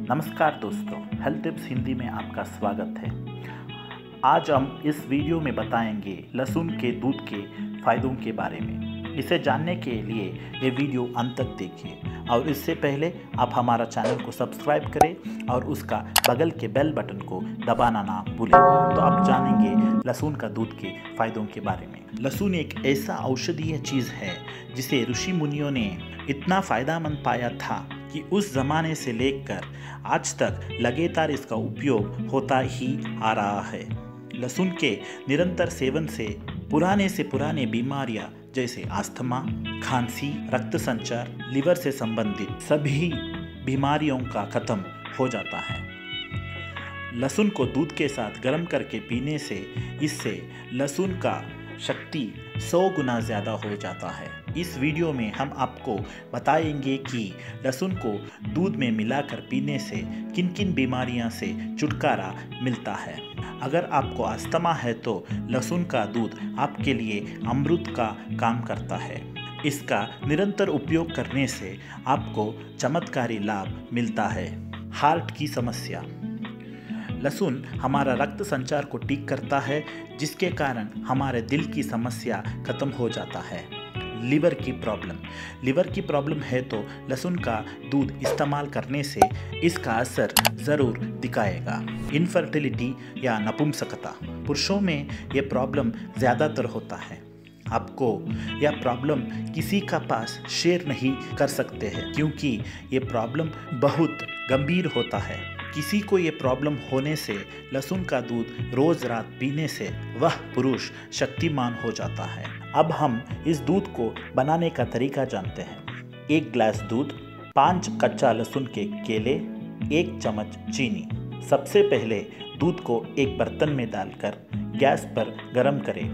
नमस्कार दोस्तों health tips Hindi में आपका स्वागत है। आज हम इस वीडियो में बताएँगे लहसुन के, दूध के फ़ायदों के बारे में। इसे जानने के लिए ये वीडियो अंत तक देखिए। और इससे पहले आप हमारा चैनल को सब्सक्राइब करें और उसका बगल के बेल बटन को दबाना ना भूलें। तो आप जानेंगे लहसुन का दूध के फ़ायदों के बारे में। लहसुन एक ऐसा औषधीय चीज़ है जिसे ऋषि मुनियों ने इतना फ़ायदामंद पाया था कि उस ज़माने से लेकर आज तक लगातार इसका उपयोग होता ही आ रहा है। लहसुन के निरंतर सेवन से पुराने से पुराने बीमारियाँ जैसे आस्थमा, खांसी, रक्त संचार, लिवर से संबंधित सभी बीमारियों का खत्म हो जाता है। लहसुन को दूध के साथ गर्म करके पीने से इससे लहसुन का शक्ति सौ गुना ज़्यादा हो जाता है। इस वीडियो में हम आपको बताएँगे कि लहसुन को दूध में मिलाकर पीने से किन किन बीमारियाँ से छुटकारा मिलता है। अगर आपको अस्थमा है तो लहसुन का दूध आपके लिए अमृत का काम करता है। इसका निरंतर उपयोग करने से आपको चमत्कारी लाभ मिलता है। हार्ट की समस्या। लहसुन हमारा रक्त संचार को ठीक करता है, जिसके कारण हमारे दिल की समस्या खत्म हो जाता है। लीवर की प्रॉब्लम। लीवर की प्रॉब्लम है तो लहसुन का दूध इस्तेमाल करने से इसका असर ज़रूर दिखाएगा। इनफर्टिलिटी या नपुंसकता। पुरुषों में यह प्रॉब्लम ज़्यादातर होता है। आपको यह प्रॉब्लम किसी का पास शेयर नहीं कर सकते हैं, क्योंकि ये प्रॉब्लम बहुत गंभीर होता है। किसी को ये प्रॉब्लम होने से लहसुन का दूध रोज रात पीने से वह पुरुष शक्तिमान हो जाता है। अब हम इस दूध को बनाने का तरीका जानते हैं। एक ग्लास दूध, पाँच कच्चा लहसुन के केले, एक चम्मच चीनी। सबसे पहले दूध को एक बर्तन में डालकर गैस पर गर्म करें।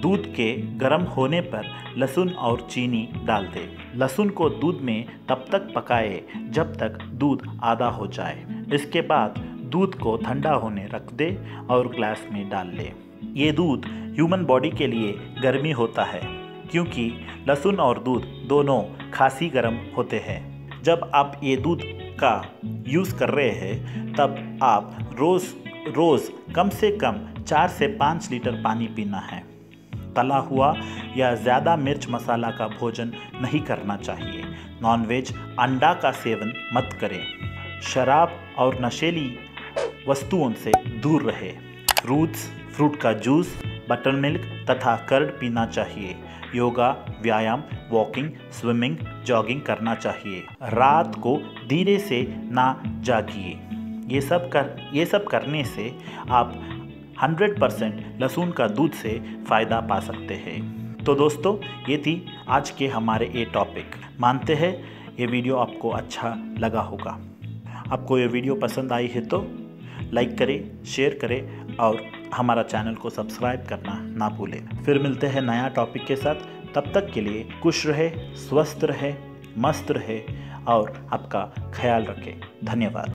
दूध के गर्म होने पर लहसुन और चीनी डाल दें। लहसुन को दूध में तब तक पकाए जब तक दूध आधा हो जाए। इसके बाद दूध को ठंडा होने रख दे और ग्लास में डाल ले। ये दूध ह्यूमन बॉडी के लिए गर्मी होता है, क्योंकि लहसुन और दूध दोनों खासी गर्म होते हैं। जब आप ये दूध का यूज़ कर रहे हैं, तब आप रोज़ रोज़ कम से कम चार से पाँच लीटर पानी पीना है। तला हुआ या ज़्यादा मिर्च मसाला का भोजन नहीं करना चाहिए। नॉनवेज अंडा का सेवन मत करें। शराब और नशेली वस्तुओं से दूर रहे। फ्रूट्स फ्रूट का जूस बटर मिल्क तथा कर्ड पीना चाहिए। योगा, व्यायाम, वॉकिंग, स्विमिंग, जॉगिंग करना चाहिए। रात को धीरे से ना जागिए। ये सब कर, ये सब करने से आप 100 परसेंट लहसुन का दूध से फ़ायदा पा सकते हैं। तो दोस्तों, ये थी आज के हमारे ये टॉपिक मानते हैं, ये वीडियो आपको अच्छा लगा होगा। आपको ये वीडियो पसंद आई है तो लाइक करें शेयर करें और हमारा चैनल को सब्सक्राइब करना ना भूलें। फिर मिलते हैं नया टॉपिक के साथ। तब तक के लिए खुश रहे, स्वस्थ रहे, मस्त रहे और आपका ख्याल रखें। धन्यवाद।